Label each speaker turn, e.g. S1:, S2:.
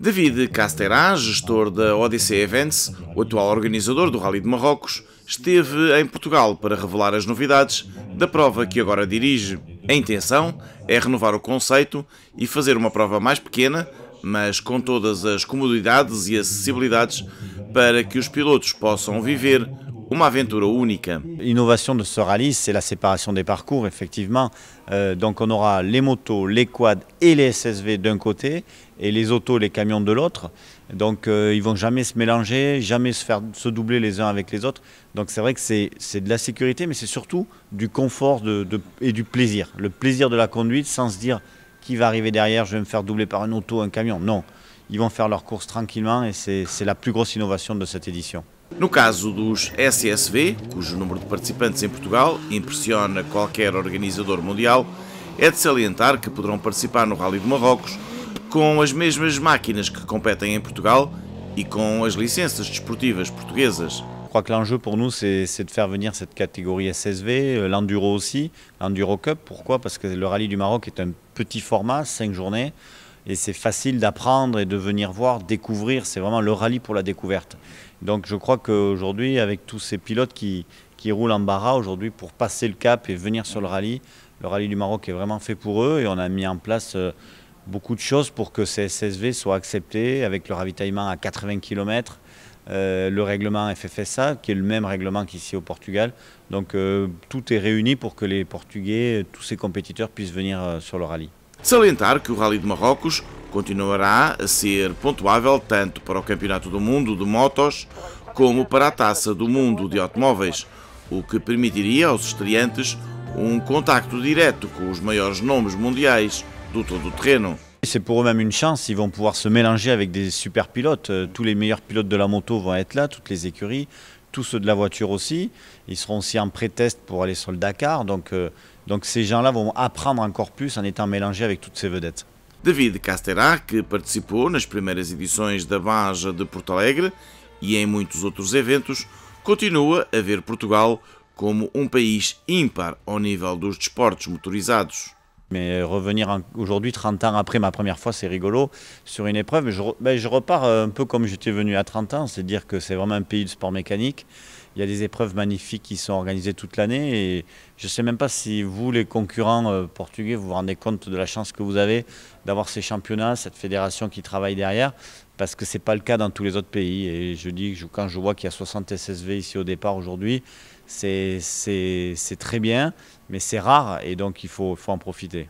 S1: David Casterá, gestor da Odyssey Events, o atual organizador do Rally de Marrocos, esteve em Portugal para revelar as novidades da prova que agora dirige. A intenção é renovar o conceito e fazer uma prova mais pequena, mas com todas as comodidades e acessibilidades para que os pilotos possam viver uma aventura única.
S2: L'innovation de ce rallye, c'est la séparation des parcours, effectivement. Euh, donc on aura les motos, les quads et les SSV d'un côté, et les autos, les camions de l'autre. Donc euh, ils vont jamais se mélanger, jamais se faire se doubler les uns avec les autres. Donc c'est vrai que c'est de la sécurité, mais c'est surtout du confort et du plaisir. Le plaisir de la conduite sans se dire qui va arriver derrière, je vais me faire doubler par une auto, un camion. Non, ils vont faire leur course tranquillement et c'est la plus grosse innovation de cette édition.
S1: No caso dos SSV, cujo número de participantes em Portugal impressiona qualquer organizador mundial, é de salientar que poderão participar no Rally de Marrocos com as mesmas máquinas que competem em Portugal e com as licenças desportivas portuguesas.
S2: Je crois que l'enjeu pour nous, c'est de faire venir cette catégorie SSV, euh, l'enduro aussi, l'Enduro Cup. Pourquoi? Parce que le rallye du Maroc est un petit format, 5 journées, et c'est facile d'apprendre et de venir voir, découvrir. C'est vraiment le rallye pour la découverte. Donc je crois qu'aujourd'hui, avec tous ces pilotes qui, roulent en bara aujourd'hui pour passer le cap et venir sur le rallye, le rallye du Maroc est vraiment fait pour eux et on a mis en place euh, beaucoup de choses pour que ces SSV soient acceptés avec le ravitaillement à 80 km, euh, le règlement FFSA qui est le même règlement qu'ici au Portugal. Donc euh, tout est réuni pour que les Portugais, tous ces compétiteurs puissent venir sur le rallye.
S1: Salientar que o Rally de Marrocos continuará a ser pontuável tanto para o Campeonato do Mundo de Motos como para a Taça do Mundo de Automóveis, o que permitiria aos estreantes um contacto direto com os maiores nomes mundiais do todo o terreno.
S2: C'est pour eux-mêmes une chance, ils vont pouvoir se mélanger avec des super pilotes. Euh, tous les meilleurs pilotes de la moto vont être là, toutes les écuries, tous ceux de la voiture aussi. Ils seront aussi en pré-test pour aller sur le Dakar. Donc, euh, donc ces gens-là vont apprendre encore plus en étant mélangés avec toutes ces vedettes.
S1: David Casterá, que participou nas primeiras edições da Baja de Porto Alegre e em muitos outros eventos, continua a ver Portugal como um país ímpar ao nível dos desportos motorizados.
S2: Mais revenir aujourd'hui, 30 ans après ma première fois, c'est rigolo sur une épreuve. Je, ben, je repars un peu comme j'étais venu à 30 ans, c'est dire que c'est vraiment un pays de sport mécanique. Il y a des épreuves magnifiques qui sont organisées toute l'année et je ne sais même pas si vous, les concurrents euh, portugais, vous vous rendez compte de la chance que vous avez d'avoir ces championnats, cette fédération qui travaille derrière, parce que ce n'est pas le cas dans tous les autres pays. Et je dis quand je vois qu'il y a 60 SSV ici au départ aujourd'hui, c'est très bien, mais c'est rare et donc il faut en profiter.